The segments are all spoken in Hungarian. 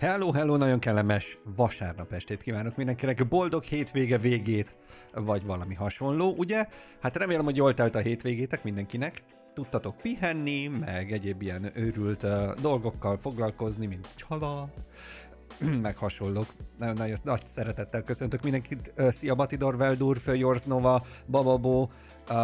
Hello, hello, nagyon kellemes vasárnap estét kívánok mindenkinek, boldog hétvége végét, vagy valami hasonló, ugye? Hát remélem, hogy jól telt a hétvégétek mindenkinek, tudtatok pihenni, meg egyéb ilyen őrült dolgokkal foglalkozni, mint csala, meg hasonlók. Nagyon nagy, nagy szeretettel köszöntök mindenkit. Uh, Szia Batidor, Veldur, Főjorz Nova, Bababo, uh,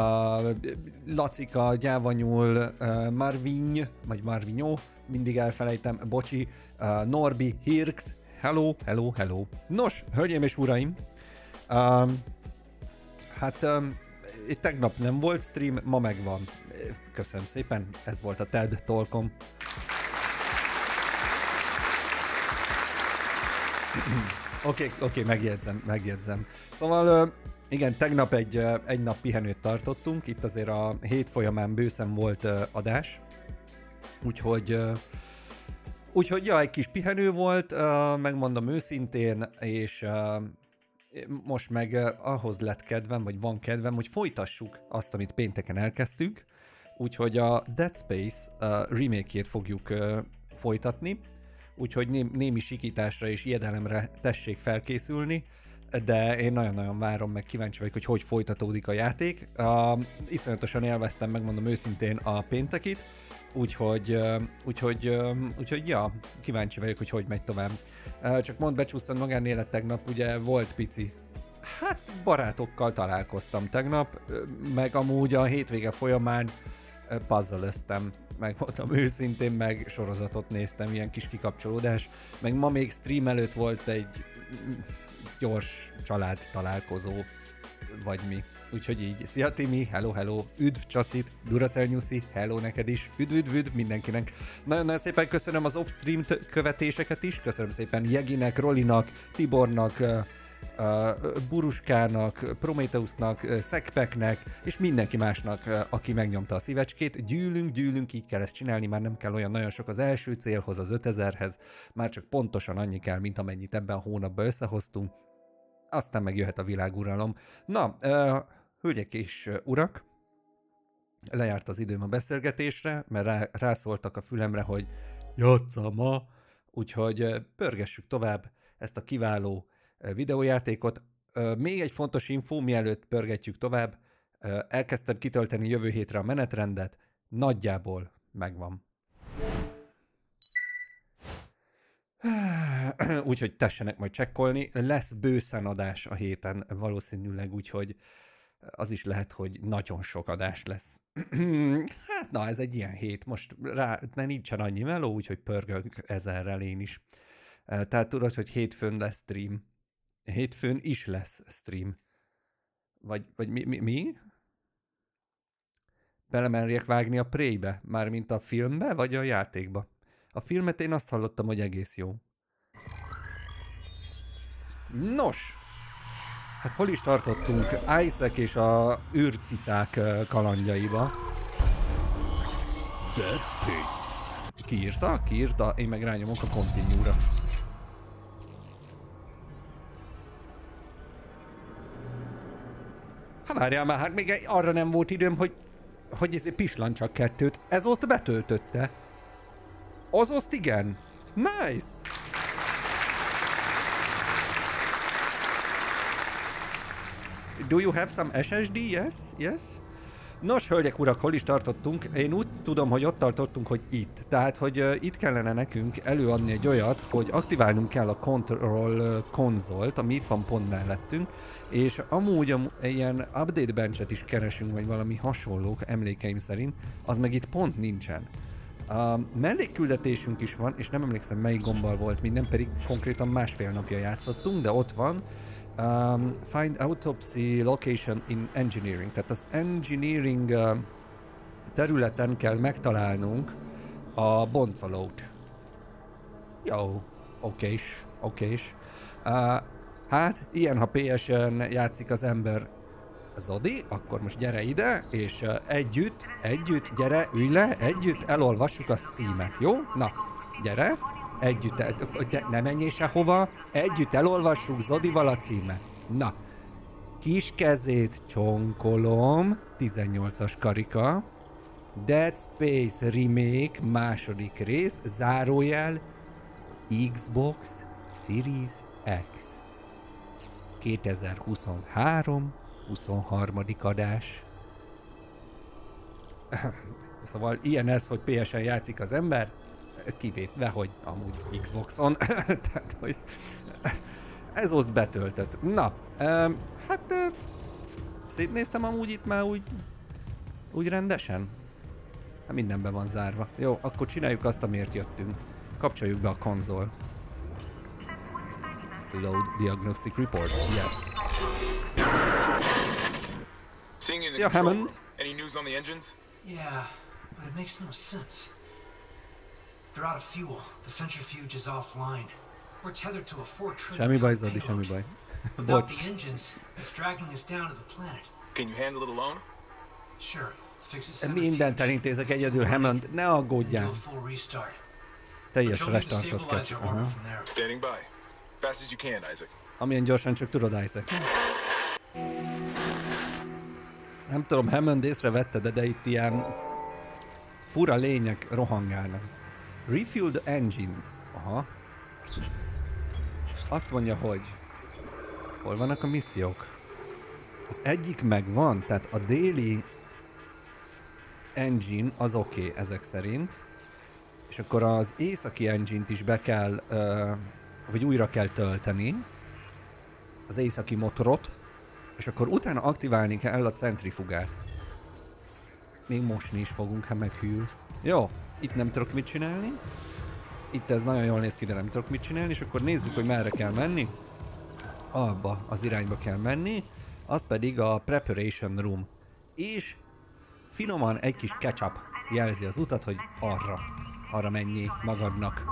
Lacika, Gyávanyul, uh, Marviny, vagy Marvinyó, mindig elfelejtem, bocsi, uh, Norbi, Hirx, hello, hello, hello. Nos, hölgyeim és uraim, um, hát um, tegnap nem volt stream, ma megvan. Köszönöm szépen, ez volt a TED Tolkom. Oké, okay, okay, megjegyzem, megjegyzem. Szóval igen, tegnap egy, egy nap pihenőt tartottunk, itt azért a hét folyamán bőszen volt adás, úgyhogy Úgyhogy ja, egy kis pihenő volt, megmondom őszintén, és most meg ahhoz lett kedvem, vagy van kedvem, hogy folytassuk azt, amit pénteken elkezdtük, úgyhogy a Dead Space remake-ét fogjuk folytatni, úgyhogy né- némi sikításra és ijedelemre tessék felkészülni, de én nagyon-nagyon várom, meg kíváncsi vagyok, hogy hogy folytatódik a játék. Uh, iszonyatosan élveztem, megmondom őszintén a péntekit, úgyhogy, úgyhogy, úgyhogy ja, kíváncsi vagyok, hogy hogy megy tovább. Csak mond becsúsztam magánélet tegnap, ugye volt pici. Hát barátokkal találkoztam tegnap, meg amúgy a hétvége folyamán puzzle megmondtam őszintén, meg sorozatot néztem, ilyen kis kikapcsolódás, meg ma még stream előtt volt egy gyors család találkozó, vagy mi. Úgyhogy így, szia Timi, hello, hello, üdv Csaszit, Duracell Nyuszi, hello neked is, üdv, üdv, üdv mindenkinek. Nagyon-nagyon szépen köszönöm az off-stream követéseket is, köszönöm szépen Jeginek, Rolinak, Tibornak, Buruskának, Prometheusnak, Szekpeknek, és mindenki másnak, aki megnyomta a szívecskét. Gyűlünk, gyűlünk, így kell ezt csinálni, már nem kell olyan nagyon sok az első célhoz, az 5000-hez, már csak pontosan annyi kell, mint amennyit ebben a hónapban összehoztunk. Aztán megjöhet a világuralom. Na, hölgyek és urak, lejárt az időm a beszélgetésre, mert rá, rászóltak a fülemre, hogy játszam ma, úgyhogy pörgessük tovább ezt a kiváló videójátékot. Még egy fontos info, mielőtt pörgetjük tovább, elkezdtem kitölteni jövő hétre a menetrendet, nagyjából megvan. Úgyhogy tessenek majd csekkolni. Lesz bőszen adás a héten valószínűleg, úgyhogy az is lehet, hogy nagyon sok adás lesz. hát na, ez egy ilyen hét. Most rá, ne nincsen annyi meló, úgyhogy pörgök ezerrel én is. Tehát tudod, hogy hétfőn lesz stream. Hétfőn is lesz stream. Vagy, vagy mi, mi, mi? Belemerjek vágni a Prey-be? Mármint a filmbe, vagy a játékba? A filmet én azt hallottam, hogy egész jó. Nos! Hát hol is tartottunk? Isaac és a űrcicák kalandjaiba. Dead Space. Kiírta? Kiírta? Én meg rányomok a continue-ra. Hát várjál már, hát még arra nem volt időm, hogy, hogy ez pislan csak kettőt. Ez azt betöltötte. Az azt igen. Nice! Do you have some SSD? Yes? Yes? Nos, hölgyek, urak, hol is tartottunk? Én úgy tudom, hogy ott tartottunk, hogy itt. Tehát, hogy uh, itt kellene nekünk előadni egy olyat, hogy aktiválnunk kell a Control konzolt, ami itt van pont mellettünk, és amúgy am, ilyen update benchet is keresünk, vagy valami hasonlók emlékeim szerint, az meg itt pont nincsen. A mellékküldetésünk is van, és nem emlékszem melyik gombbal volt minden, pedig konkrétan másfél napja játszottunk, de ott van. Um, find autopsy location in engineering. Tehát az engineering uh, területen kell megtalálnunk a boncolót. Jó, okés, okés. Uh, hát, ilyen, ha PS-en játszik az ember Zodi, akkor most gyere ide, és együtt, együtt, gyere, ülj le, együtt elolvassuk a címet, jó? Na, gyere, együtt, de ne menjél sehova, együtt elolvassuk Zodival a címet. Na, kis kezét csonkolom, 18-as karika, Dead Space Remake második rész, zárójel, Xbox Series X. 2023 23. adás. Szóval ilyen ez, hogy PS-en játszik az ember, kivétve, hogy amúgy Xboxon. Tehát, hogy ez oszt betöltött. Na, um, hát uh, szétnéztem amúgy itt már úgy, úgy rendesen. Hát minden be van zárva. Jó, akkor csináljuk azt, amiért jöttünk. Kapcsoljuk be a konzol. Load diagnostic report. Yes. Szia, Hammond. Any news on the engines? Yeah, but it makes no sense. They're out of fuel. The centrifuge is offline. We're tethered to a four trillion Semmi baj, Zadi, semmi baj. Without the engines, it's dragging us down to the planet. Can you handle it alone? Sure, fix the Mindent elintézek egyedül, Hammond. Ne aggódjál. a full restart. Teljes restartot kell. stabilize our Aha. orbit from there. Standing by. Fast as you can, Isaac. Amilyen gyorsan csak tudod, Isaac. Nem tudom, Hammond észrevette, de, de itt ilyen fura lények rohangálnak. Refuel the engines. Aha. Azt mondja, hogy hol vannak a missziók? Az egyik megvan, tehát a déli engine az oké okay, ezek szerint. És akkor az északi engine-t is be kell, ö, vagy újra kell tölteni. Az északi motorot. És akkor utána aktiválni kell a centrifugát. Még mosni is fogunk, ha meghűlsz. Jó, itt nem tudok mit csinálni. Itt ez nagyon jól néz ki, de nem tudok mit csinálni, és akkor nézzük, hogy merre kell menni. Abba az irányba kell menni, az pedig a Preparation Room. És finoman egy kis ketchup jelzi az utat, hogy arra, arra menjél magadnak.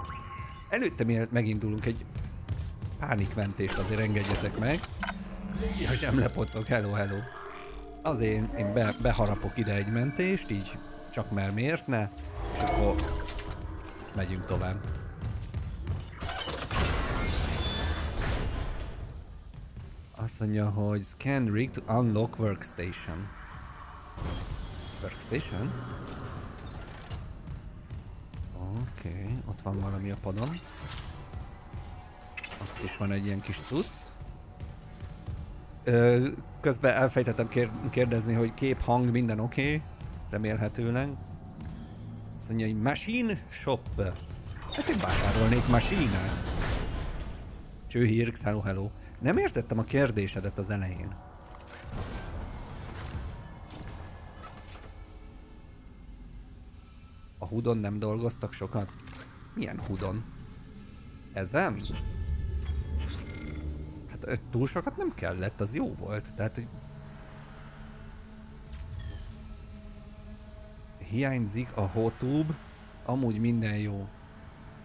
Előtte mielőtt megindulunk egy pánikmentést azért engedjetek meg. Szia zsemlepocok, hello, hello. Azért én, én be, beharapok ide egy mentést, így csak mert miért ne, és akkor megyünk tovább. Azt mondja, hogy scan rig to unlock workstation. Workstation? Oké, okay, ott van valami a padon. Ott is van egy ilyen kis cucc. Közben elfejtettem kér- kérdezni, hogy kép, hang, minden oké. Okay, remélhetőleg. Azt mondja, hogy machine shop. Hát én vásárolnék machine-át. Cső hírk, hello, hello. Nem értettem a kérdésedet az elején. A hudon nem dolgoztak sokat? Milyen hudon? Ezen? Túl sokat nem kellett, az jó volt. Tehát, hogy... Hiányzik a hotube, amúgy minden jó.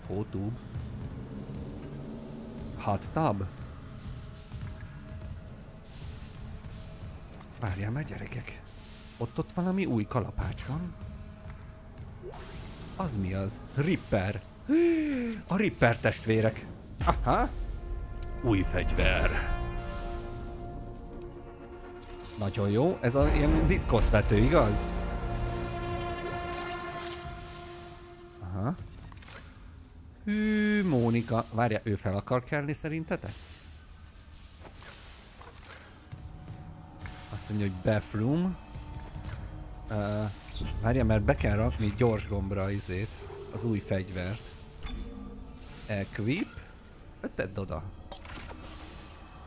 Hotube? Hot tub? Várjál már gyerekek. Ott ott valami új kalapács van. Az mi az? Ripper. A Ripper testvérek. Aha. Új fegyver. Nagyon jó. Ez a ilyen diszkoszvető, igaz? Aha. Hű, Mónika. Várja, ő fel akar kelni szerintetek? Azt mondja, hogy bathroom. Uh, várja, mert be kell rakni gyors gombra izét, az új fegyvert. Equip. Ö, Tedd oda.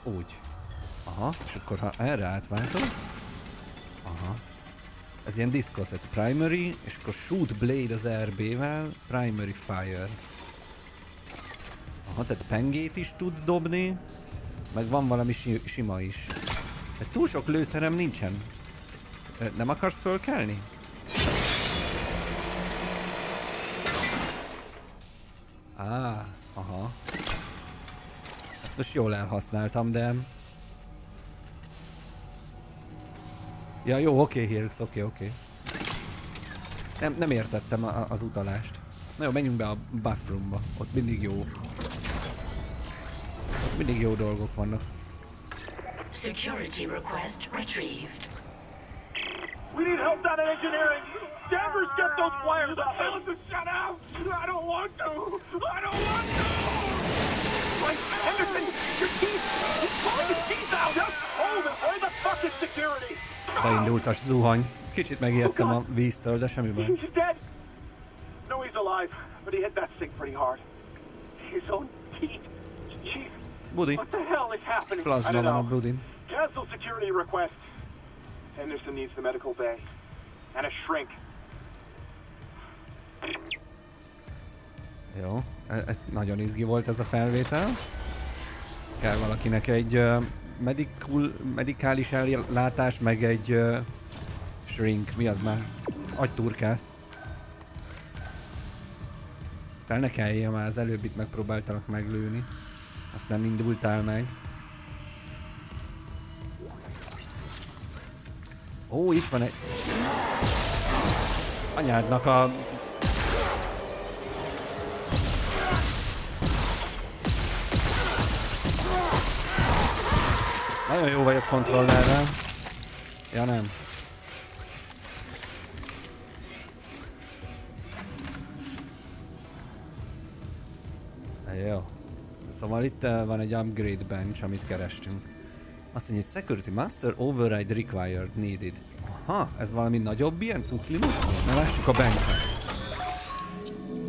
Úgy. Aha, és akkor ha erre átváltod. Aha. Ez ilyen diszkoszet. Primary, és akkor shoot blade az RB-vel. Primary fire. Aha, tehát pengét is tud dobni. Meg van valami si- sima is. De túl sok lőszerem nincsen. Nem akarsz fölkelni? Á, aha. Ezt most jól elhasználtam, de... Ja, jó, oké, okay, Hirx, oké, okay, oké. Okay. Nem, nem értettem a, az utalást. Na jó, menjünk be a buffroomba. Ott mindig jó. Ott mindig jó dolgok vannak. Security request retrieved. We need help down in engineering. Danvers, get those him to shut up! I don't want to! I don't want to! Like, Henderson, your teeth! He's pulling his teeth out! Just oh, hold it! Where oh, the fuck is security? Beindult a zuhany. Kicsit megijedtem a víztől, de semmi baj. He's dead! No, he's alive, but he hit that thing pretty hard. His own teeth. Chief, what the hell is happening? Don't van a. Budin. Cancel security request. Henderson needs the medical bay. And a shrink. Jó, e- e- nagyon izgi volt ez a felvétel. Kell valakinek egy uh, medikul, medikális ellátás, meg egy uh, shrink, mi az már? Agyturkász. Fel ne kelljél már, az előbbit megpróbáltalak meglőni. Azt nem indultál meg. Ó, itt van egy... Anyádnak a Nagyon jó vagyok kontrollerrel. Ja nem. Jó. Szóval itt eh, van egy upgrade bench, amit kerestünk. Azt mondja, hogy Security Master Override Required Needed. Aha, ez valami nagyobb ilyen cucli mucli? Na lássuk a benchet.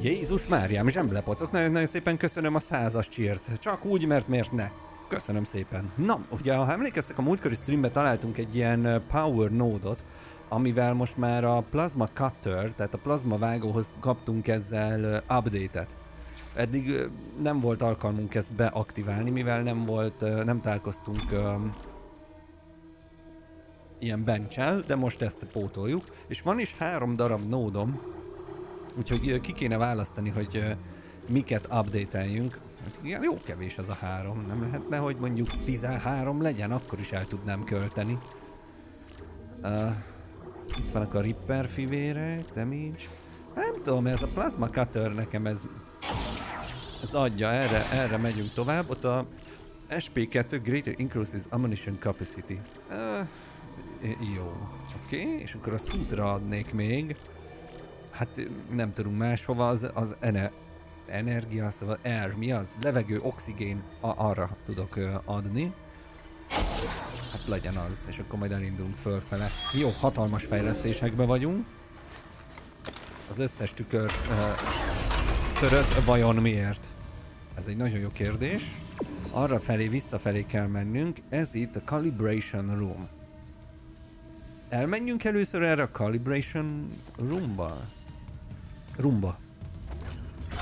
Jézus Máriám, zsemblepocok, nagyon-nagyon szépen köszönöm a százas csírt. Csak úgy, mert miért ne? Köszönöm szépen. Na, ugye ha emlékeztek, a múltkori streamben találtunk egy ilyen power nódot, amivel most már a Plasma Cutter, tehát a plasma vágóhoz kaptunk ezzel update-et. Eddig nem volt alkalmunk ezt beaktiválni, mivel nem volt, nem találkoztunk ö, ilyen bench de most ezt pótoljuk. És van is három darab nódom, Úgyhogy ki kéne választani, hogy miket update-eljünk. Hát Igen, jó kevés az a három. Nem lehetne, hogy mondjuk 13 legyen, akkor is el tudnám költeni. Uh, itt vannak a Ripper fivérek, damage. Nem tudom, ez a Plasma Cutter nekem ez, ez adja, erre, erre megyünk tovább. Ott a SP2 Greater Increases Ammunition Capacity. Uh, jó, oké, okay. és akkor a sutra adnék még. Hát nem tudunk máshova, az, az ene, energia, szóval air, mi az? Levegő, oxigén, a, arra tudok adni. Hát legyen az, és akkor majd elindulunk fölfele. Jó, hatalmas fejlesztésekben vagyunk. Az összes tükör ö, törött, vajon miért? Ez egy nagyon jó kérdés. Arra felé, visszafelé kell mennünk, ez itt a Calibration Room. Elmenjünk először erre a Calibration Roomba? Roomba.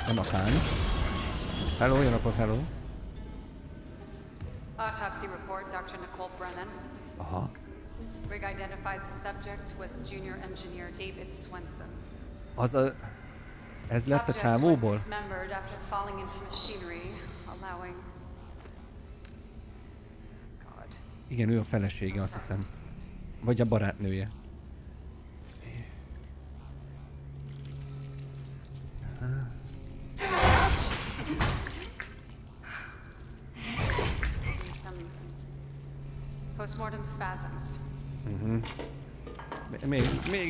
Nem a tánc. Hello, jó napot, hello. Autopsy report, Dr. Nicole Brennan. Aha. Rig identifies the subject was junior engineer David Swenson. Az a... Ez lett a csávóból? dismembered after falling into machinery, allowing... God. Igen, ő a felesége, azt hiszem. Vagy a barátnője.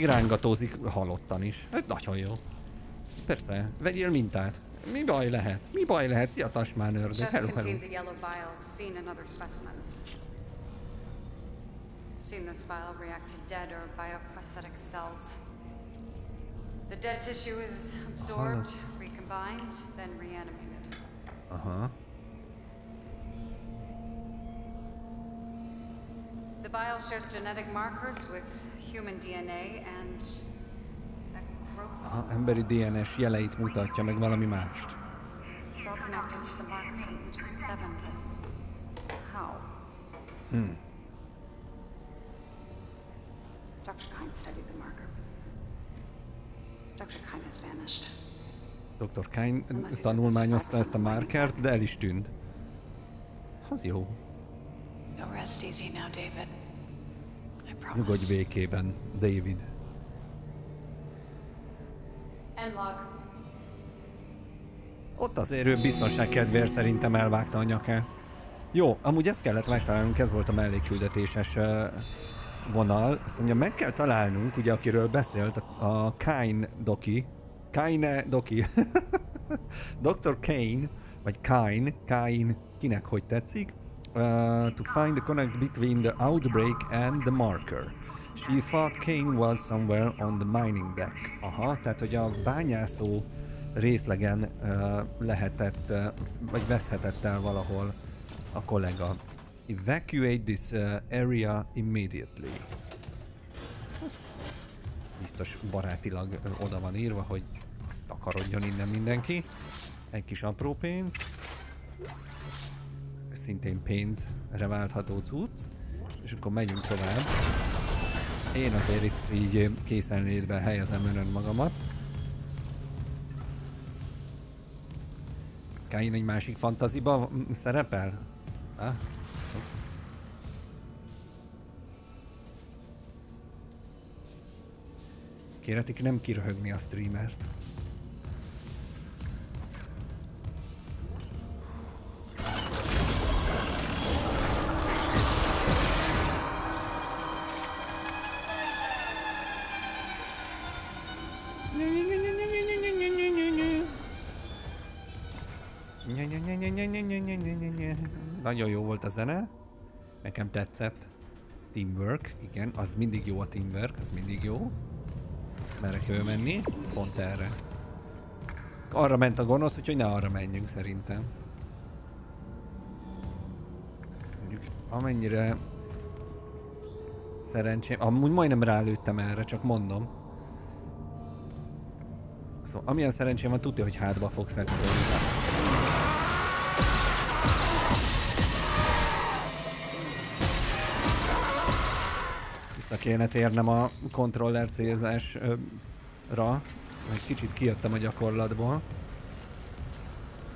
Rángatózik halottan is. Ez nagyon jó. Persze, vegyél mintát. Mi baj lehet? Mi baj lehet? Szia, Tasmán ördög. Hello, hello. seen this vial react to dead or bioprosthetic cells. The dead tissue is absorbed, recombined, then reanimated. Aha. The vial shares genetic markers with human DNA and Aha, emberi DNS jeleit mutatja, meg valami mást. It's all connected to the marker from ages seven. but How? Dr. Kine studied the marker. Dr. Kine has vanished. Dr. Kine tanulmányozta ezt a márkert, de el is tűnt. Az jó. No rest easy now, David. I promise. Nyugodj békében, David. Ott azért ő biztonság kedvéért szerintem elvágta a nyakát. Jó, amúgy ezt kellett megtalálnunk, ez volt a mellékküldetéses vonal, azt mondja, meg kell találnunk, ugye akiről beszélt, a, a Kain Doki, Kaine Doki, Dr. Kane, vagy Kain, Kain, kinek hogy tetszik, uh, to find the connect between the outbreak and the marker. She thought Kane was somewhere on the mining deck. Aha, tehát hogy a bányászó részlegen uh, lehetett, uh, vagy veszhetett el valahol a kollega. Evacuate this uh, area immediately. Az biztos barátilag ö, oda van írva, hogy takarodjon innen mindenki. Egy kis apró pénz. Szintén pénzre váltható cucc. És akkor megyünk tovább. Én azért itt így készenlétben helyezem önön magamat. Kain egy másik fantaziba szerepel? Ha? Kéretik nem kiröhögni a streamert. Nagyon jó volt a zene. Nekem tetszett. Teamwork, igen, az mindig jó a teamwork, az mindig jó. Merre kell menni? Pont erre. Arra ment a gonosz, úgyhogy ne arra menjünk szerintem. Mondjuk amennyire szerencsém, amúgy majdnem rálőttem erre, csak mondom. Szóval amilyen szerencsém van, tudja, hogy hátba fog szexualizálni. Vissza kéne térnem a kontroller célzásra. Egy kicsit kijöttem a gyakorlatból.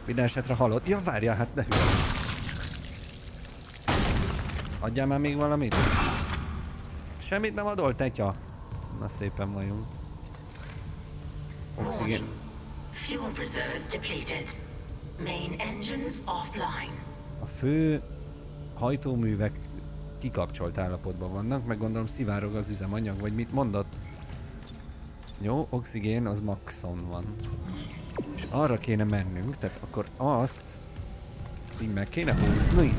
Minden esetre halott. Ja, várjál, hát ne hülye. Adjál már még valamit? Semmit nem adol, tetya? Na szépen vagyunk. Oxigén. Fuel reserves depleted. Main engines offline. A fő hajtóművek kikapcsolt állapotban vannak, meg gondolom szivárog az üzemanyag, vagy mit mondott? Jó, oxigén az maxon van. És arra kéne mennünk, tehát akkor azt így meg kéne húzni.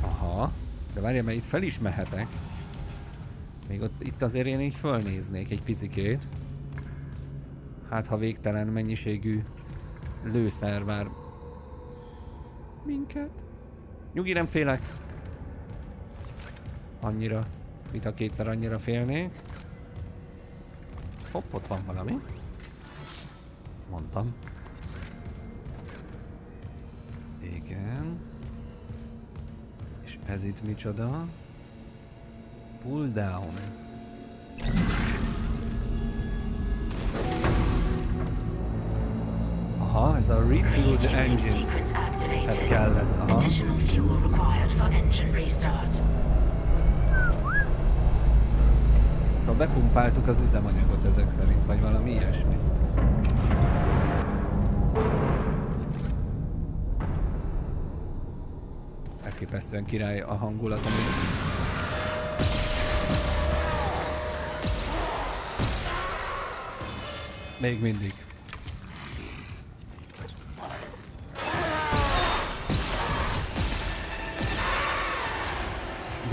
Aha, de várjál, mert itt fel is mehetek. Még ott, itt azért én így fölnéznék egy picikét. Hát ha végtelen mennyiségű lőszer vár minket. Nyugi, nem félek. Annyira, mint ha kétszer annyira félnék. Hopp, ott van valami. Mondtam. Igen. És ez itt micsoda? Pull down. Aha, ez a refueled engines. Ez kellett, aha. Szóval bepumpáltuk az üzemanyagot ezek szerint, vagy valami ilyesmi. Elképesztően király a hangulat, ami... Még mindig.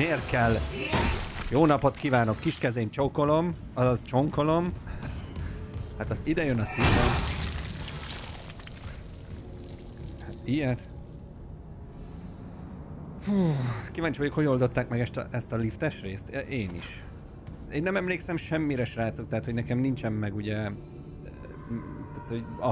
Miért kell? Jó napot kívánok, kis kezén csókolom, azaz csonkolom. Hát az ide jön, azt innen. Hát ilyet. Hú, kíváncsi vagyok, hogy oldották meg ezt a, ezt a liftes részt. Ja, Én is. Én nem emlékszem semmire, srácok, tehát hogy nekem nincsen meg ugye... Tehát,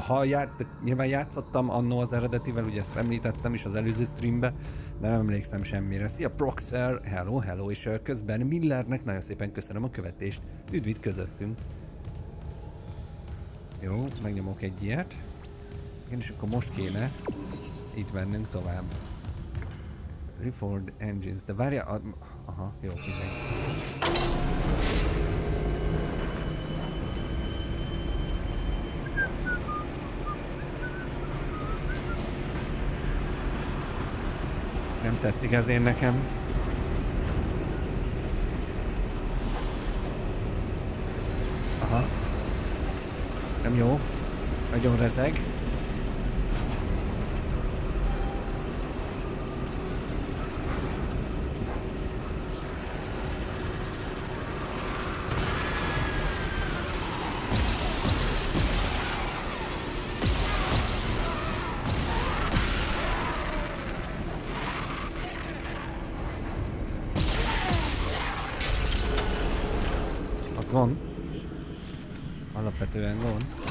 hogy ját, tehát nyilván játszottam annó az eredetivel, ugye ezt említettem is az előző streambe, de nem emlékszem semmire. Szia Proxer, hello, hello, és közben Millernek nagyon szépen köszönöm a követést. Üdvít közöttünk. Jó, megnyomok egy ilyet. Igen, és akkor most kéne itt mennünk tovább. Reformed Engines, de várja, aha, jó, mindegy. Tetszik ez én nekem. Aha. Nem jó. Nagyon rezeg. Alapvetően gond. Segítség!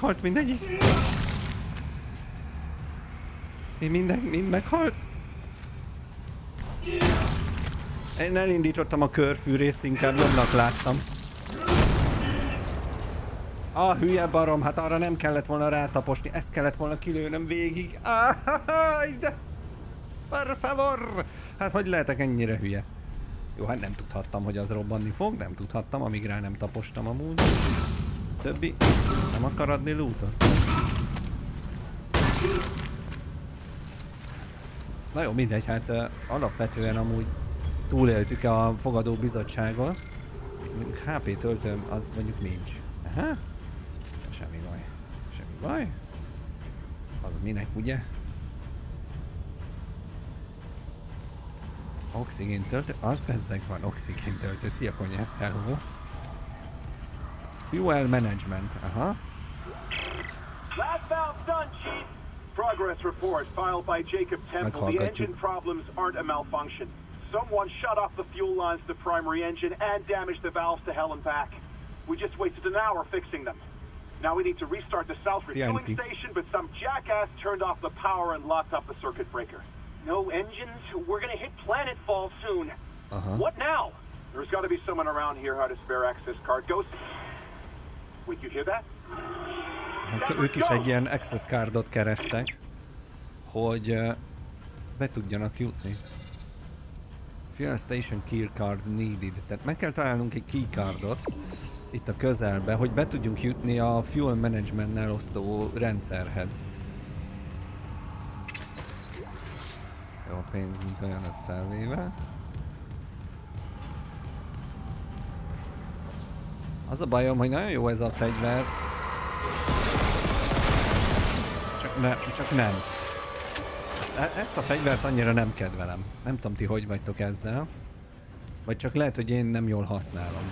Meghalt mindegyik? Mi minden, mind meghalt? Én elindítottam a körfűrészt, inkább jobbnak láttam. A hülye barom, hát arra nem kellett volna rátaposni, ezt kellett volna kilőnöm végig. Ah, de... Per favor! Hát hogy lehetek ennyire hülye? Jó, hát nem tudhattam, hogy az robbanni fog, nem tudhattam, amíg rá nem tapostam amúgy. Többi nem akar adni lootot? Na jó, mindegy, hát uh, alapvetően amúgy túléltük a fogadó bizottságot. Mondjuk HP töltőm az mondjuk nincs. Aha. Semmi baj. Semmi baj. Az minek, ugye? Oxigén töltő? Az bezzeg van oxigén töltő. Szia konyász, hello. Fuel management, aha. Last valve done, Chief. Progress report filed by Jacob Temple. The engine problems aren't a malfunction. Someone shut off the fuel lines to the primary engine and damaged the valves to hell and back. We just wasted an hour fixing them. Now we need to restart the south refueling station, but some jackass turned off the power and locked up the circuit breaker. No engines? We're gonna hit planetfall soon. Uh-huh. What now? There's got to be someone around here who had a spare access card. Go. Wait, you hear that? Hát ők is egy ilyen access cardot kerestek, hogy be tudjanak jutni. Fuel station key card needed. Tehát meg kell találnunk egy key cardot itt a közelbe, hogy be tudjunk jutni a fuel managementnel osztó rendszerhez. Jó, a pénz mint olyan, ez felvéve. Az a bajom, hogy nagyon jó ez a fegyver, csak, ne, csak nem. E- ezt a fegyvert annyira nem kedvelem. Nem tudom ti hogy vagytok ezzel. Vagy csak lehet, hogy én nem jól használom.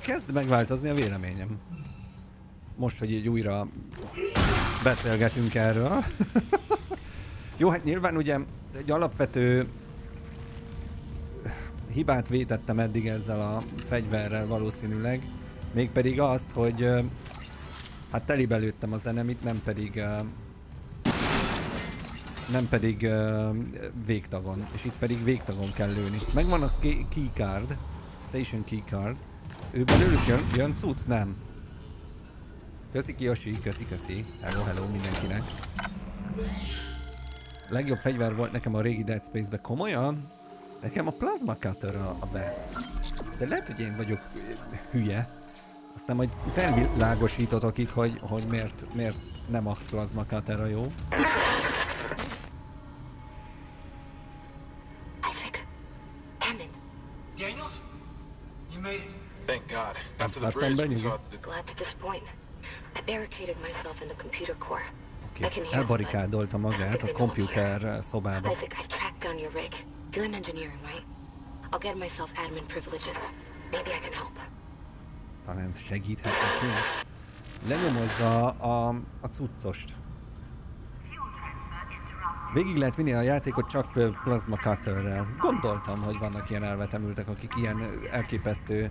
Kezd megváltozni a véleményem. Most, hogy így újra beszélgetünk erről. Jó, hát nyilván ugye egy alapvető hibát vétettem eddig ezzel a fegyverrel valószínűleg. Mégpedig azt, hogy hát telibe lőttem az enemit, nem pedig nem pedig végtagon. És itt pedig végtagon kell lőni. Megvan a key- keycard, station keycard. Ő belőlük jön, jön cucc? Nem. Köszi Kiyoshi, köszi, köszi. Hello, hello mindenkinek. Legjobb fegyver volt nekem a régi Dead Space-be. Komolyan? Nekem a Plasma Cutter a, a best. De lehet, hogy én vagyok hülye. Aztán majd felvilágosítotok itt, hogy, hogy miért, miért nem a Plasma Cutter a jó. We Benny. saw the Glad to disappoint. I barricaded myself in the computer core. Oké, I can okay. hear, elbarikádolta magát a komputer szobába. Isaac, I've tracked down your rig. You're in engineering, right? I'll get myself admin privileges. Maybe I can help. Talán segíthet nekünk. Lenyomozza a, a cuccost. Végig lehet vinni a játékot csak ö, plasma cutterrel. Gondoltam, hogy vannak ilyen elvetemültek, akik ilyen elképesztő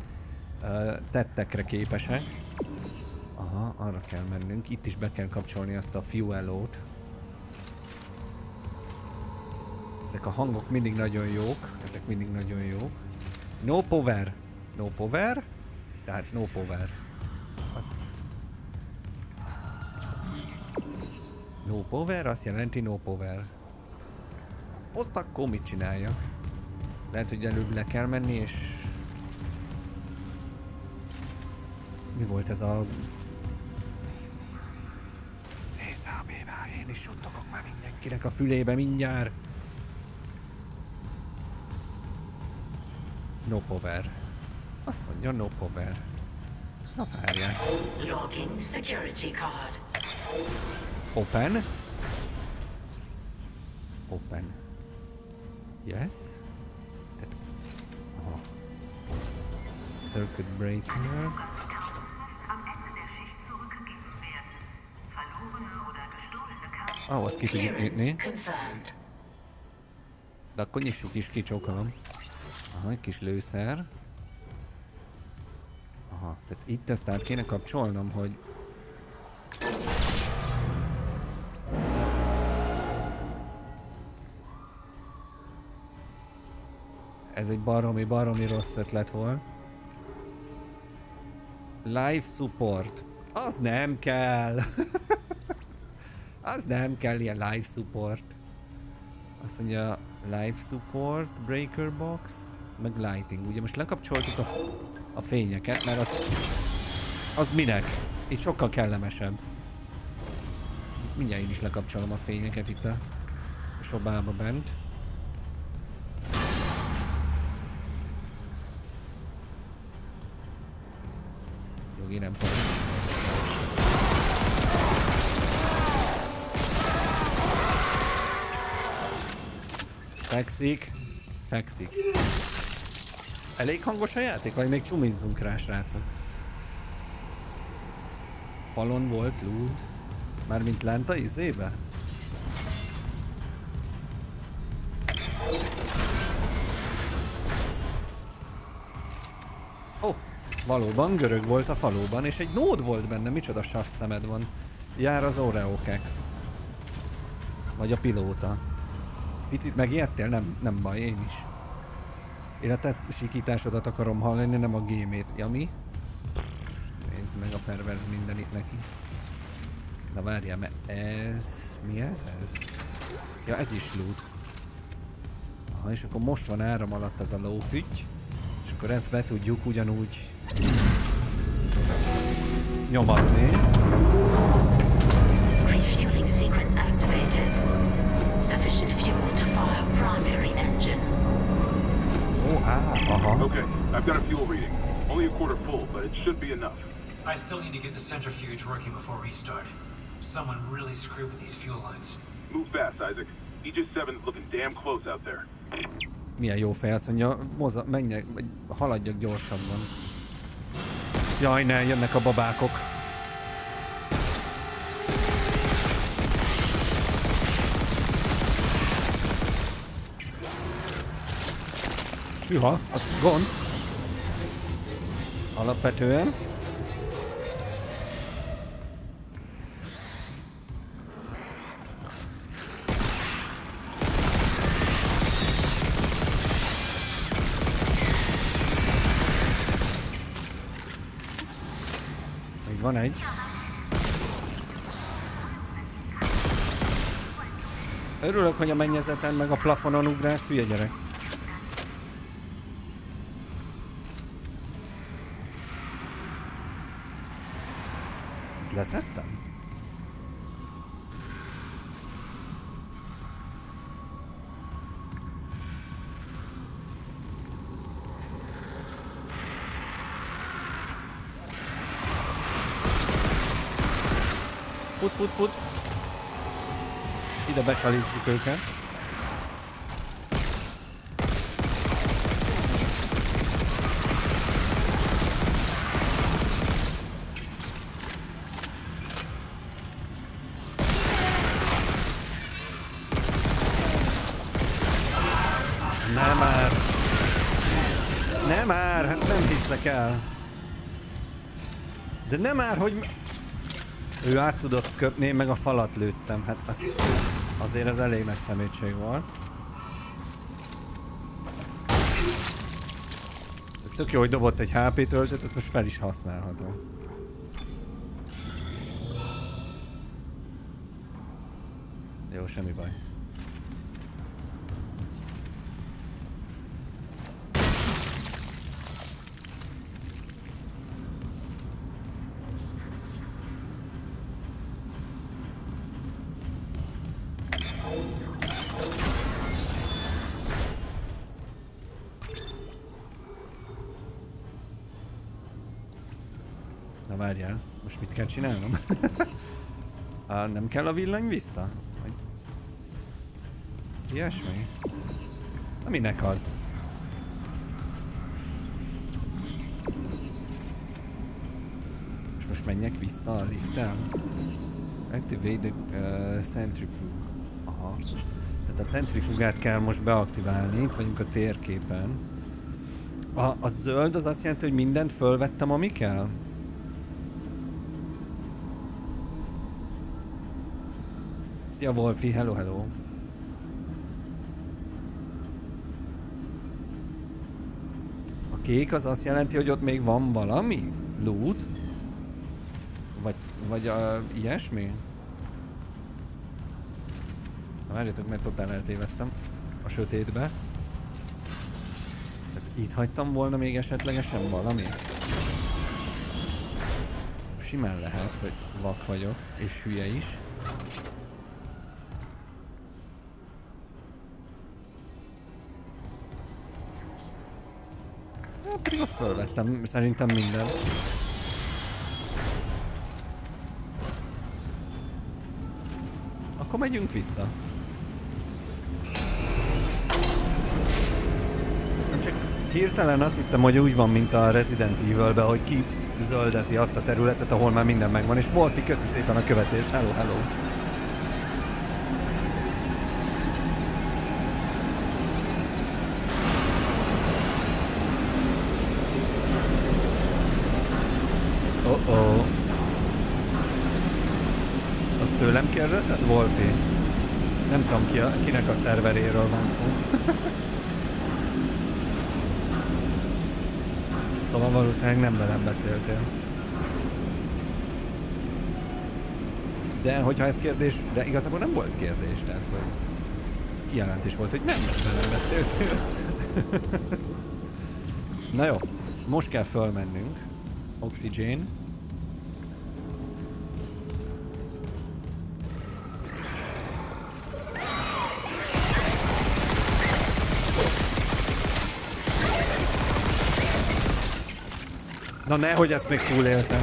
ö, tettekre képesek. Aha, arra kell mennünk. Itt is be kell kapcsolni azt a fuelót. Ezek a hangok mindig nagyon jók. Ezek mindig nagyon jók. No power. No power. Tehát no power. Az... No power azt jelenti no power. Azt akkor mit csináljak? Lehet, hogy előbb le kell menni és... Mi volt ez a... Nézd a bévá, én is suttogok már mindenkinek a fülébe mindjárt. No power. Azt mondja no power. Na várják. Logging security card. Open. Open. Yes. Tehát... Aha. Circuit breaker. Ah, azt ki tudjuk nyitni. De akkor nyissuk is ki. Aha, egy kis lőszer. Aha, tehát itt ezt át kéne kapcsolnom, hogy... Ez egy baromi, baromi rossz ötlet volt. Live support. Az nem kell. az nem kell ilyen live support. Azt mondja live support, breaker box, meg lighting. Ugye most lekapcsoltuk a, a fényeket, mert az, az minek? Itt sokkal kellemesebb. Mindjárt én is lekapcsolom a fényeket itt a sobába bent. Jogi nem tudom. Fekszik. Fekszik. Elég hangos a játék, vagy még csumizzunk rá, srácok? Falon volt loot? Mármint lent a izébe? Oh, valóban görög volt a falóban, és egy nód volt benne, micsoda sas szemed van. Jár az Oreo Kex. Vagy a pilóta. Picit megijedtél? Nem, nem baj, én is. Én a te sikításodat akarom hallani, nem a gémét. Ja mi? Nézd meg a perverz mindenit neki. Na várjál, mert ez... Mi ez ez? Ja, ez is loot. Aha, és akkor most van áram alatt az a lófügy. És akkor ezt be tudjuk ugyanúgy... nyomatni. Á, aha. Okay, I've got a fuel reading. Only a quarter full, but it should be enough. I still need to get the centrifuge working before restart. Someone really screwed with these fuel lines. Move fast, Isaac. Aegis 7's looking damn close out there. Milyen jó fej, azt mondja, moza, menjek, vagy haladjak gyorsabban. Jaj, ne, jönnek a babákok. Juha, az gond. Alapvetően. Még van egy. Örülök, hogy a mennyezeten meg a plafonon ugrálsz, hülye gyerek. Leszettem? Fut, fut, fut. Ide becsalizzuk őket. El. De nem már, hogy... Ő át tudott köpni, én meg a falat lőttem. Hát az, azért ez elég nagy szemétség volt. Tök jó, hogy dobott egy HP töltőt, ezt most fel is használhatom. Jó, semmi baj. Most mit kell csinálnom? Nem kell a villany vissza? Ilyesmi? Na minek az? Most menjek vissza a lifttel? Activate the uh, centrifuge. Aha. Tehát a centrifugát kell most beaktiválni, itt vagyunk a térképen. A, a zöld az azt jelenti, hogy mindent fölvettem, ami kell? Szia Wolfi, hello, hello. A kék az azt jelenti, hogy ott még van valami? Loot? Vagy, vagy uh, ilyesmi? Na, várjatok, mert totál eltévedtem a sötétbe. Tehát itt hagytam volna még esetlegesen valamit? Simán lehet, hogy vak vagyok, és hülye is. Fölvettem szerintem minden. Akkor megyünk vissza. Csak hirtelen azt hittem, hogy úgy van, mint a Resident Evil-be, hogy ki zöldezi azt a területet, ahol már minden megvan, és Wolfi, köszi szépen a követést, hello, hello. Oh oh. Azt tőlem kérdezed, Wolfi? Nem tudom, ki a, kinek a szerveréről van szó. szóval valószínűleg nem velem beszéltél. De hogyha ez kérdés, de igazából nem volt kérdés, tehát hogy kijelentés volt, hogy nem velem beszéltél. Na jó, most kell fölmennünk. Oxygen. Na nehogy ezt még túléltem.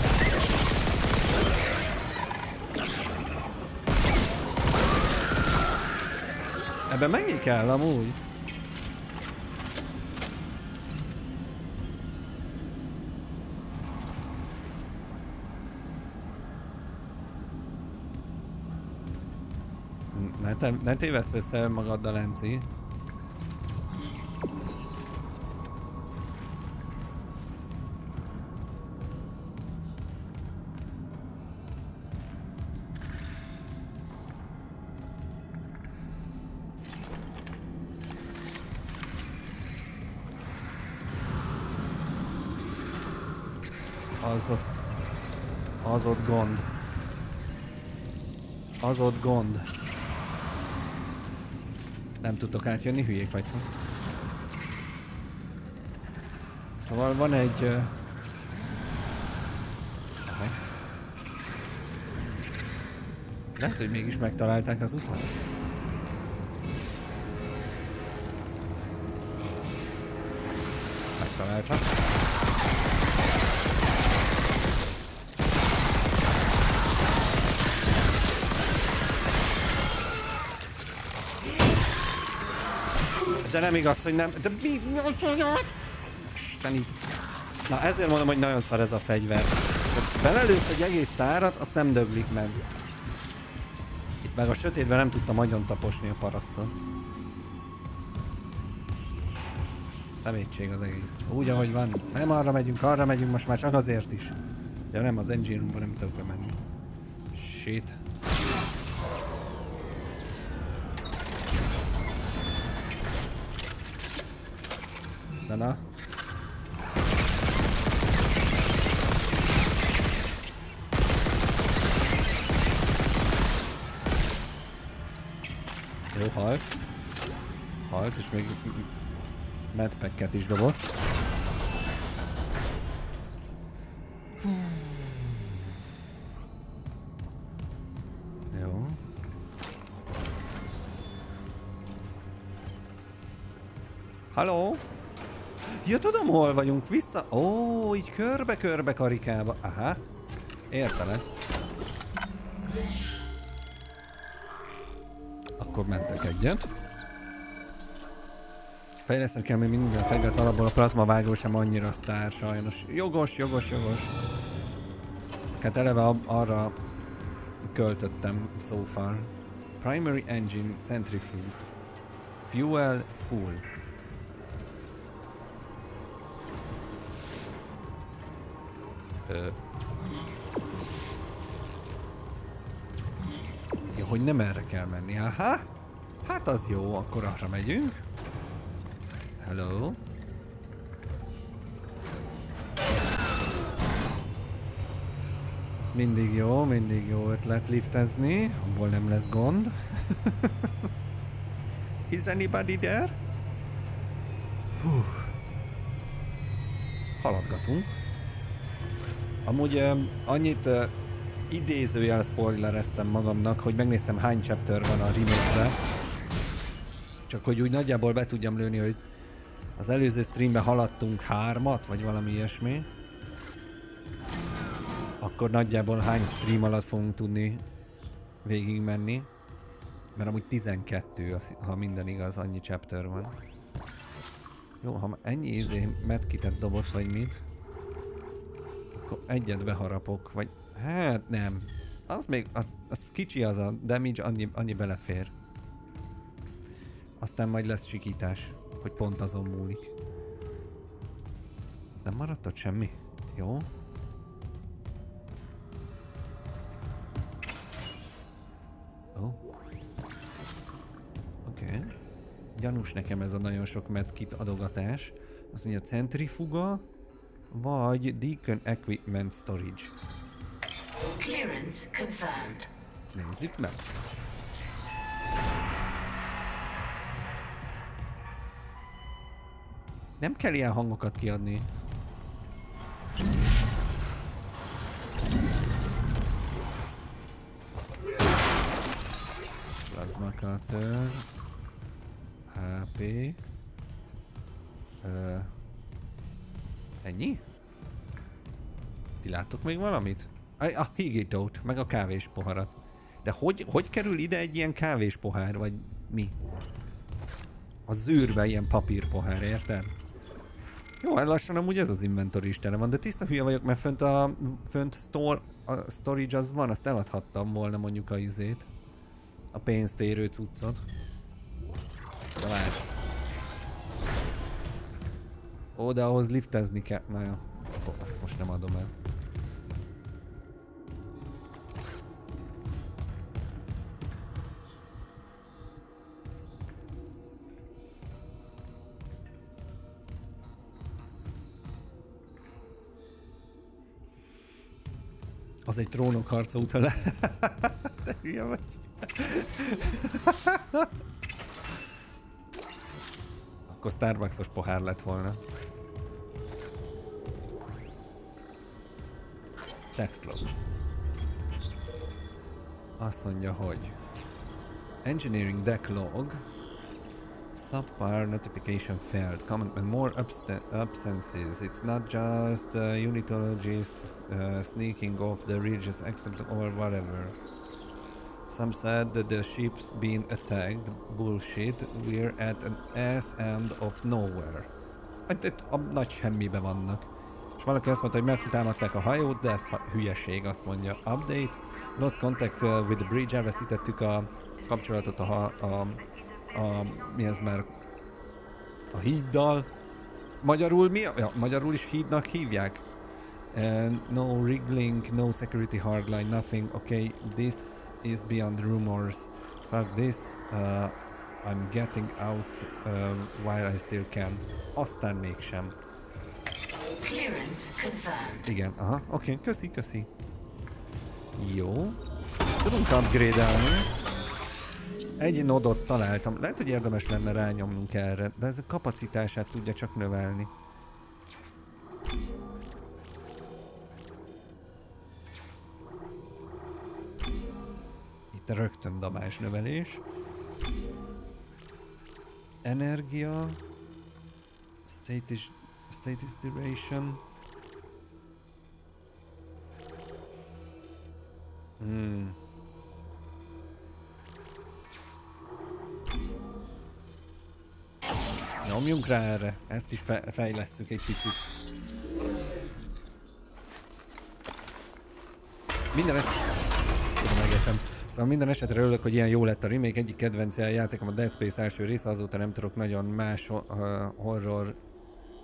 Ebben mennyi kell amúgy? Ne, te, ne tévessz össze magaddal, Lenci. Az ott gond. Az ott gond. Nem tudtok átjönni, hülyék vagytok. Szóval van egy... ö, Aha. Lehet, hogy mégis megtalálták az utat. Megtaláltak. Nem igaz, hogy nem... De mi... Isten így. Na ezért mondom, hogy nagyon szar ez a fegyver. Ha belelősz egy egész tárat, azt nem döglik meg. Itt meg a sötétben nem tudtam agyon taposni a parasztot. Szemétség az egész. Úgy, ahogy van. Nem arra megyünk, arra megyünk, most már csak azért is. Ja nem, az engine roomba nem tudok bemenni. Shit. Na na. Jó, halt. Halt, és még medpacket is dobott. Tudom, hol vagyunk. Vissza... Ó, így körbe-körbe karikába. Aha. Értelek. Akkor mentek egyet. Fejleszteni kell még minden fegyvert alapból, a plazmavágó sem annyira sztár sajnos. Jogos, jogos, jogos. Hát eleve arra költöttem so far. Primary engine centrifuge. Fuel full. Ja, hogy nem erre kell menni. Aha. Hát az jó, akkor arra megyünk. Hello. Ez mindig jó, mindig jó ötlet liftezni, abból nem lesz gond. Is anybody there? Hú. Haladgatunk. Amúgy annyit idézőjel spoilereztem magamnak, hogy megnéztem hány chapter van a remake Csak hogy úgy nagyjából be tudjam lőni, hogy az előző streamben haladtunk hármat, vagy valami ilyesmi. Akkor nagyjából hány stream alatt fogunk tudni végigmenni. Mert amúgy 12, az- ha minden igaz, annyi chapter van. Jó, ha ennyi izé medkitet dobott, vagy mit, akkor egyet beharapok, vagy... Hát nem. Az még, az, az kicsi az a damage, annyi, annyi belefér. Aztán majd lesz sikítás, hogy pont azon múlik. Nem maradt ott semmi? Jó. Ó. Oké. Okay. Gyanús nekem ez a nagyon sok medkit adogatás. Azt mondja centrifuga, vagy Deacon Equipment Storage. Clearance confirmed. Nézzük meg. Nem kell ilyen hangokat kiadni. Plasma cutter. HP. Ö, ennyi? Ti láttok még valamit? A hígítót, meg a kávés poharat. De hogy, hogy kerül ide egy ilyen kávés pohár, vagy mi? A zűrbe ilyen papírpohár, érted? Jó, hát lassan amúgy ez az inventory is tele van, de tiszta hülye vagyok, mert fönt a fönt store, a storage az van, azt eladhattam volna mondjuk a izét. A pénztérő cuccot. De várj. Ó, de ahhoz liftezni kell. Na jó, azt most nem adom el. Az egy trónok harca óta le. Te hülye vagy. Akkor Starbucksos pohár lett volna. Text log. Azt mondja, hogy Engineering deck log Subpar notification failed. Comment more absences. It's not just uh, unitologists uh, sneaking off the ridges, except or whatever. Some said that the ship's been attacked. Bullshit. We're at an ass end of nowhere. Hát itt a nagy semmibe vannak. És valaki azt mondta, hogy megtámadták a hajót, de ez hülyeség, azt mondja. Update. Lost contact uh, with the bridge. Elveszítettük a kapcsolatot a, ha- a, a mi ez már a híddal. magyarul mi? Ja, magyarul is hídnak hívják. Uh, no wriggling, no security hardline, nothing. Okay, this is beyond rumors. Fuck this. Uh, I'm getting out uh, while I still can. Aztán mégsem. Igen, aha, oké, okay, köszi, köszi. Jó. Tudunk upgrade-elni. Egy nodot találtam. Lehet, hogy érdemes lenne rányomnunk erre, de ez a kapacitását tudja csak növelni. Itt rögtön damás növelés. Energia. Status, status duration. Hmm. Nyomjunk rá erre, ezt is fe fejlesszük egy picit. Minden eset... Megértem. Szóval minden esetre örülök, hogy ilyen jó lett a remake. Egyik kedvenc játékom a Dead Space első része, azóta nem tudok nagyon más horror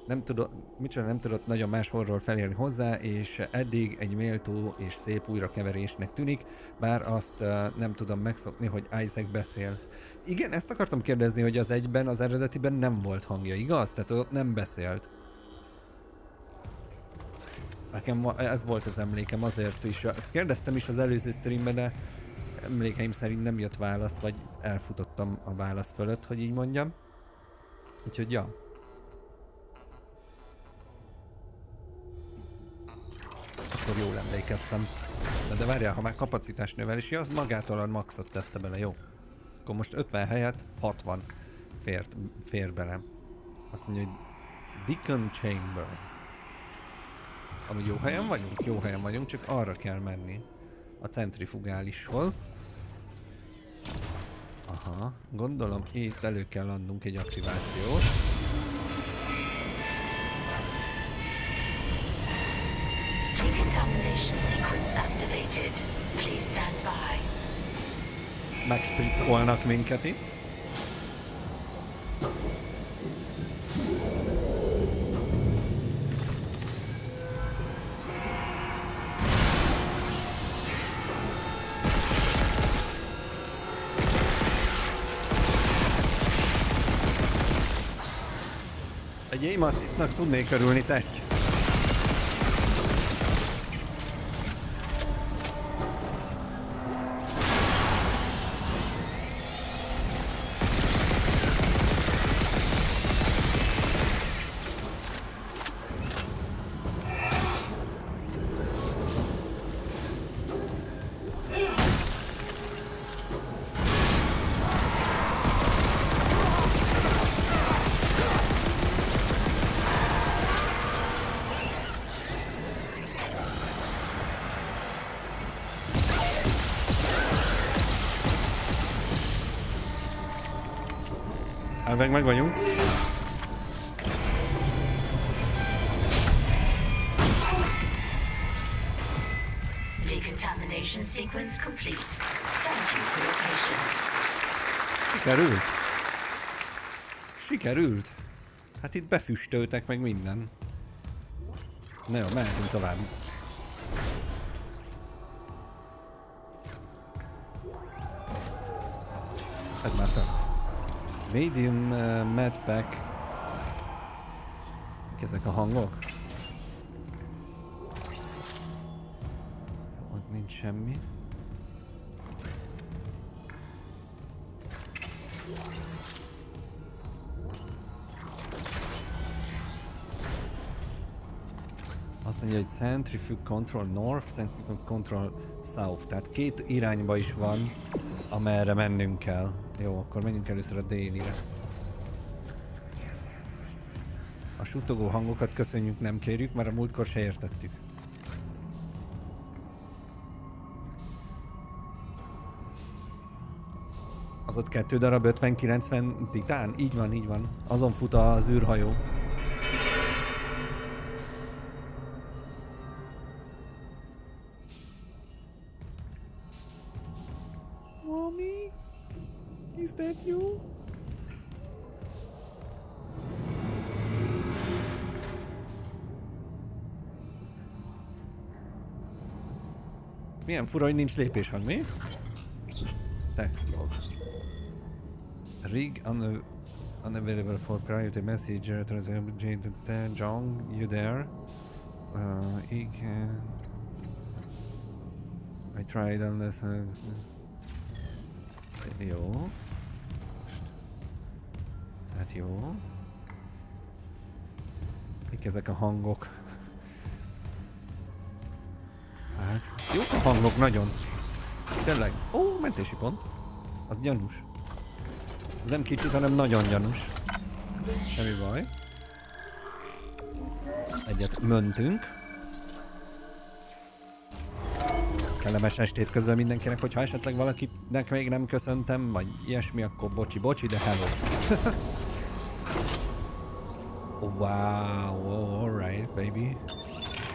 nem tudott, micsoda nem tudott nagyon más horror felérni hozzá, és eddig egy méltó és szép újrakeverésnek tűnik, bár azt nem tudom megszokni, hogy Isaac beszél. Igen, ezt akartam kérdezni, hogy az egyben, az eredetiben nem volt hangja, igaz? Tehát ott nem beszélt. Nekem ez volt az emlékem azért is. Ezt kérdeztem is az előző streamben, de emlékeim szerint nem jött válasz, vagy elfutottam a válasz fölött, hogy így mondjam. Úgyhogy ja. Akkor jól emlékeztem. De, de várjál, ha már kapacitás növelési, az magától a maxot tette bele, jó? Akkor most 50 helyett 60 fért, fér bele. Azt mondja, hogy Deacon Chamber. Amúgy jó helyen vagyunk? Jó helyen vagyunk, csak arra kell menni. A centrifugálishoz. Aha, gondolom itt elő kell adnunk egy aktivációt. Megsprickolnak minket itt. Egy aim tudnék örülni, tetty. For your patience. Sikerült. Sikerült. Hát itt befüstöltek meg minden. Na jó, mehetünk tovább. Medium uh, medpack. Mik ezek a hangok? Ott nincs semmi. Azt mondja, hogy Centrifuge Control North, Centrifuge Control South. Tehát két irányba is van, amerre mennünk kell. Jó, akkor menjünk először a délire. A suttogó hangokat köszönjük, nem kérjük, mert a múltkor se értettük. Az ott kettő darab 50-90 titán? Így van, így van. Azon fut az űrhajó. Milyen fura, hogy nincs lépéshang, mi? Text log. Rig un unavailable for priority message. Jade Tan Jong, you there? Uh, ig. Uh, I tried unless. Uh, jó. Most. Tehát jó. Mik ezek a hangok? Hát, jók a hangok nagyon. Tényleg. Ó, mentési pont. Az gyanús. Ez nem kicsit, hanem nagyon gyanús. Semmi baj. Egyet möntünk. Kellemes estét közben mindenkinek, hogyha esetleg valakinek még nem köszöntem, vagy ilyesmi, akkor bocsi, bocsi, de hello. oh, wow, oh, alright, baby.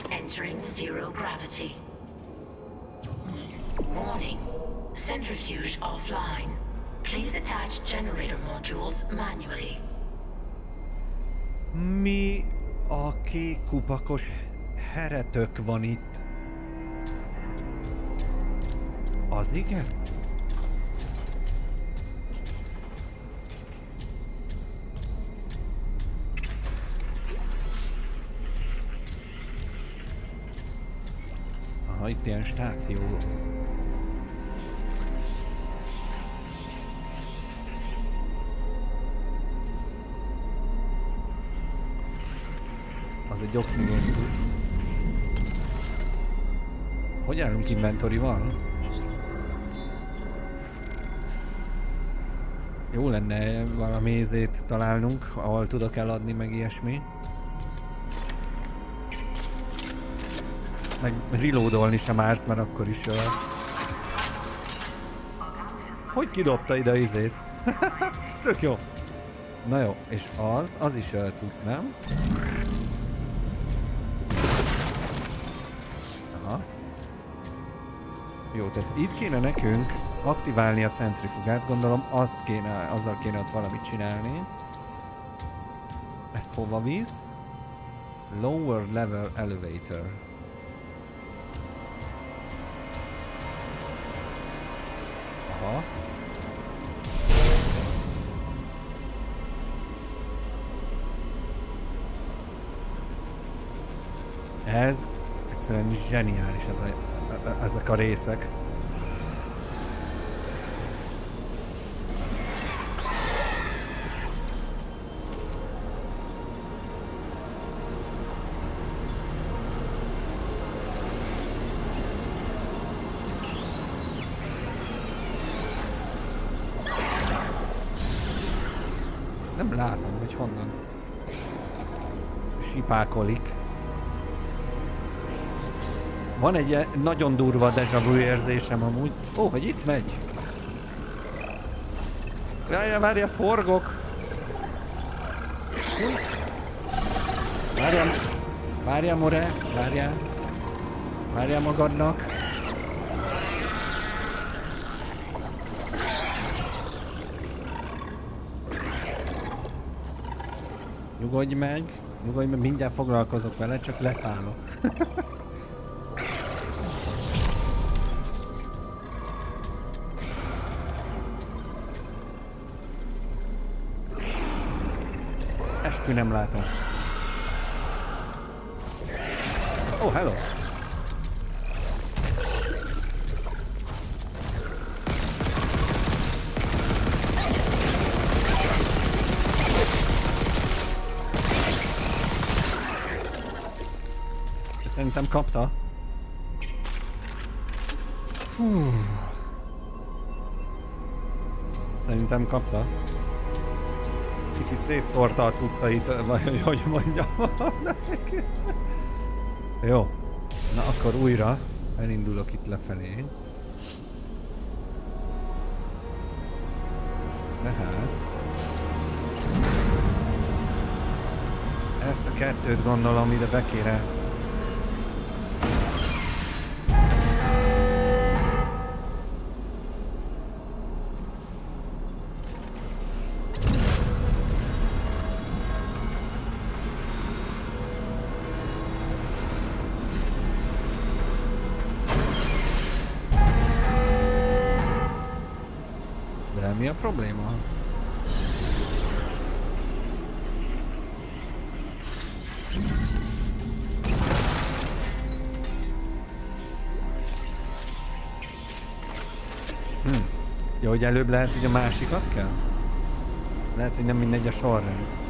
Entering zero gravity. Warning. Centrifuge offline. Please attach generator modules manually. Mi a kék kupakos heretök van itt? Az igen? Aha, itt ilyen stáció. Az egy oxigén cucc. Hogy állunk inventorival? Jó lenne valami ízét találnunk, ahol tudok eladni, meg ilyesmi. Meg reloadolni sem árt, mert akkor is... Uh... Hogy kidobta ide izét? Tök jó. Na jó, és az, az is uh, cucc, nem? Tehát itt kéne nekünk aktiválni a centrifugát, gondolom azt kéne, azzal kéne ott valamit csinálni. Ez hova visz? Lower level elevator. Aha. Ez egyszerűen zseniális ez a, ezek a részek. Nem látom, hogy honnan sipákolik. Van egy nagyon durva deja vu érzésem amúgy. Ó, hogy itt megy. Várja, várja, forgok. Hú. Várjál, várjál, More, várjál. Várjál magadnak. Nyugodj meg, nyugodj meg, mindjárt foglalkozok vele, csak leszállok. Eskü nem látom. Oh, hello! Szerintem kapta. Fú. Szerintem kapta. Kicsit szétszórta a cuccait, vagy hogy mondjam. Jó. Na akkor újra elindulok itt lefelé. Tehát... Ezt a kettőt gondolom ide be kéne a probléma? Hm. Jó, hogy előbb lehet, hogy a másikat kell? Lehet, hogy nem mindegy a sorrend.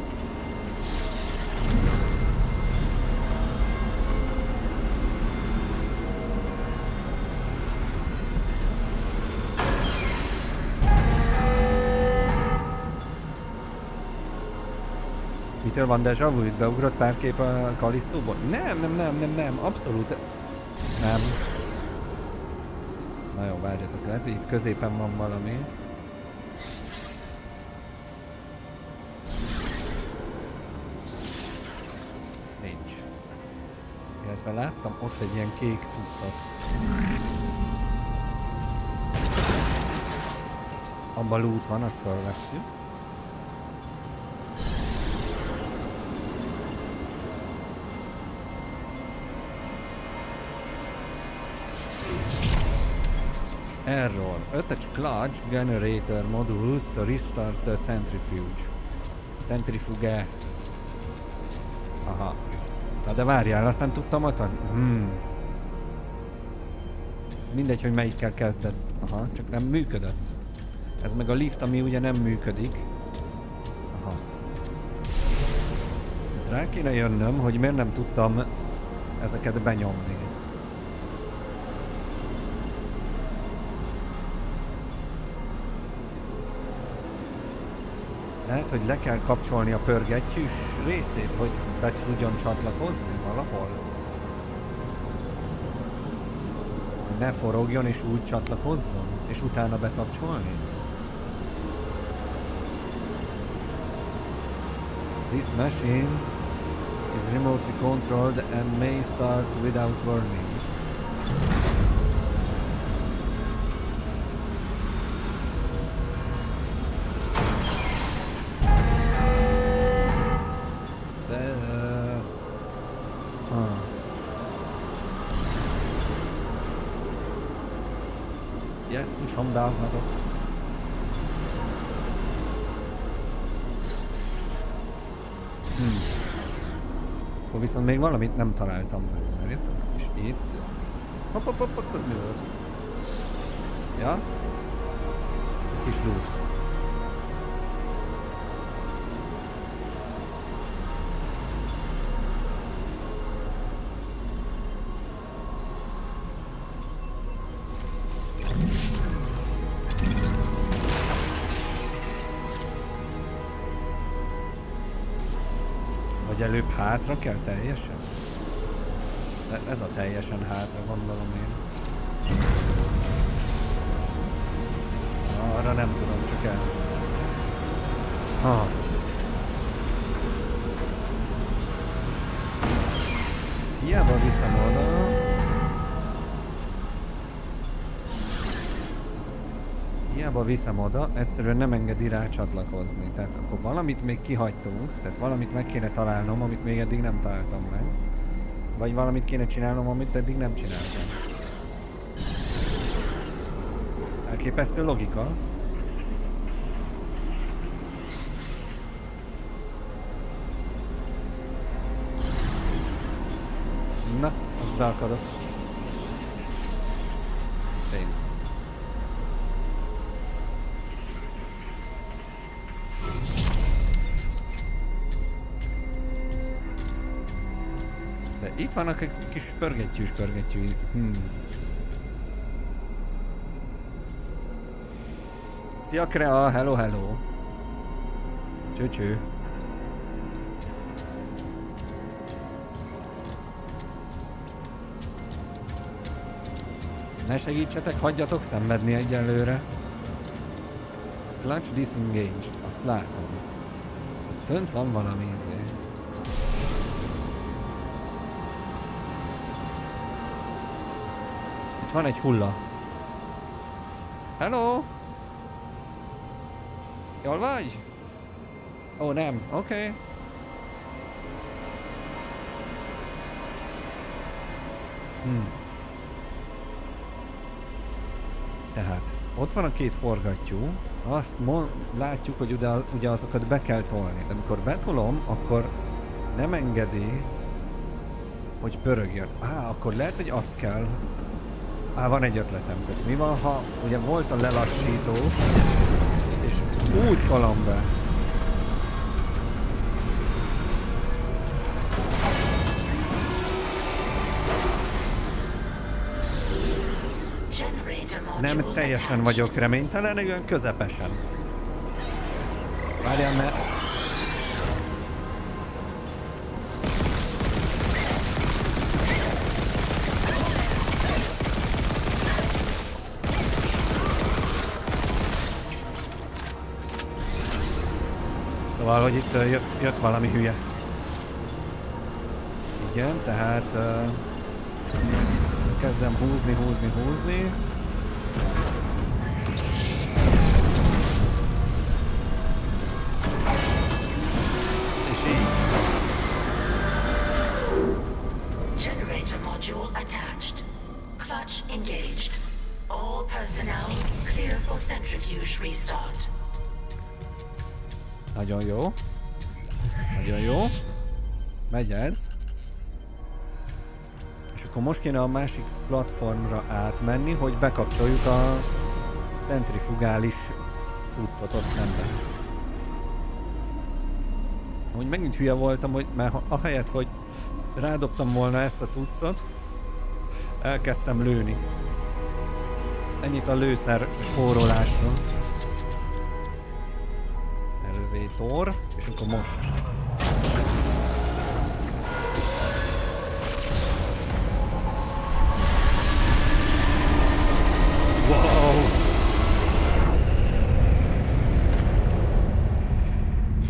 Mitől van deja vu? Itt beugrott pár kép a Kalisztóból? Nem, nem, nem, nem, nem, abszolút nem. Na jó, várjatok, lehet, hogy itt középen van valami. Nincs. Illetve láttam ott egy ilyen kék cuccot. Abban loot van, azt felvesszük. Error. Attach clutch generator modules to restart the centrifuge. Centrifuge. Aha. Na de várjál, azt nem tudtam ott? Hmm. Ez mindegy, hogy melyikkel kezded. Aha, csak nem működött. Ez meg a lift, ami ugye nem működik. Aha. Rá kéne jönnöm, hogy miért nem tudtam ezeket benyomni. Lehet, hogy le kell kapcsolni a pörgettyűs részét, hogy be tudjon csatlakozni valahol. Ne forogjon és úgy csatlakozzon, és utána bekapcsolni. This machine is remotely controlled and may start without warning. Beakadok. Hm. Akkor viszont még valamit nem találtam meg, várjatok. És itt... Hopp, hopp, hopp, hopp, az mi volt? Ja? Kis loot. Hátra kell teljesen? De ez a teljesen hátra gondolom én. Arra nem tudom, csak el. Ha. Hiába viszem oda. Hiába viszem oda, egyszerűen nem engedi rá csatlakozni. Tehát akkor valamit még kihagytunk, tehát valamit meg kéne találnom, amit még eddig nem találtam meg. Vagy valamit kéne csinálnom, amit eddig nem csináltam. Elképesztő logika. Na, azt beakadok. Itt vannak egy kis pörgettyűs pörgettyű. Hmm. Szia Krea, hello hello. Cső-cső. Ne segítsetek, hagyjatok szenvedni egyelőre. Clutch disengaged, azt látom. Ott fönt van valami izé. Itt van egy hulla. Hello? Jól vagy? Ó, nem. Oké. Okay. Hmm. Tehát. ott van a két forgattyú, azt látjuk, hogy ugye, ugye azokat be kell tolni. De amikor betolom, akkor nem engedi, hogy pörögjön. Á, akkor lehet, hogy az kell. Á, van egy ötletem. Tehát mi van, ha ugye volt a lelassítós, és úgy tolom be. Nem teljesen vagyok reménytelen, olyan közepesen. Várjál, mert... Szóval, hogy itt jött, jött valami hülye. Igen, tehát... Kezdem húzni, húzni, húzni. Nagyon jó. Nagyon jó. Megy ez. És akkor most kéne a másik platformra átmenni, hogy bekapcsoljuk a centrifugális cuccot ott szemben. Hogy megint hülye voltam, hogy mert ahelyett, hogy rádobtam volna ezt a cuccot, elkezdtem lőni. Ennyit a lőszer spórolásról. Elevator, és akkor most. Wow!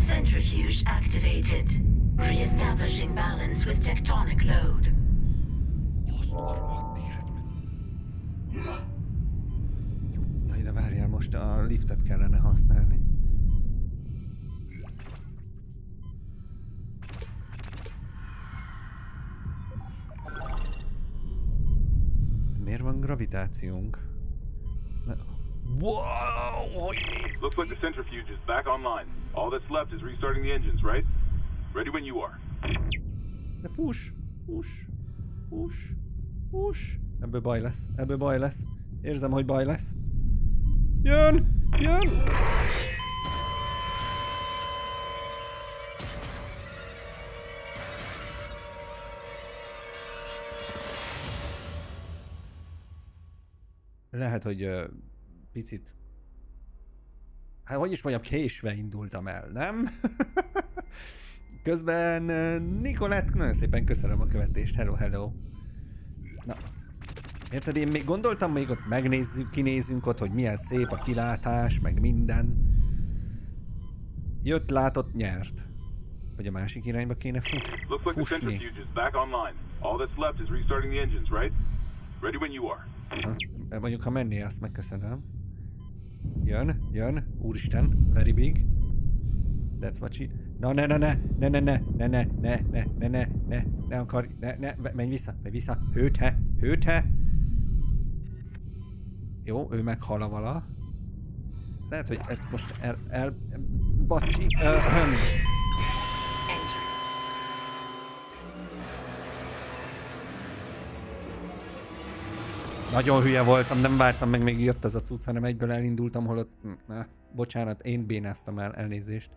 Centrifuge activated. Re-establishing balance with tectonic load. Azt a rohadt életben. Jaj, de várjál, most a liftet kellene használni. Gravitációnk? Wow, hogy néz Looks like the centrifuge is back online. All that's left is restarting the engines, right? Ready when you are. De fuss, fuss, fuss, fuss. Ebből baj lesz, ebből baj lesz. Érzem, hogy baj lesz. Jön, jön! Lehet, hogy picit... Hát hogy is mondjam, késve indultam el, nem? Közben Nikolett, nagyon szépen köszönöm a követést. Hello, hello. Na, érted, én még gondoltam, még ott megnézzük, kinézünk ott, hogy milyen szép a kilátás, meg minden. Jött, látott, nyert. Vagy a másik irányba kéne fut, fusni. Centrifuge is back online. All that's left is restarting the engines, right? Ready when you are. Ha, mondjuk, ha menné, azt megköszönöm. Jön, jön, úristen, very big. That's what she... Na, ne, ne, ne, ne, ne, ne, ne, ne, ne, ne, ne, ne, ne, ne akar, ne, ne, menj vissza, menj vissza, hőte, hőte. Jó, ő meghal a vala. Lehet, hogy ez most el, el, baszcsi, uh, Nagyon hülye voltam, nem vártam meg, még jött az a cucc, hanem egyből elindultam, holott... Na, bocsánat, én bénáztam el, elnézést.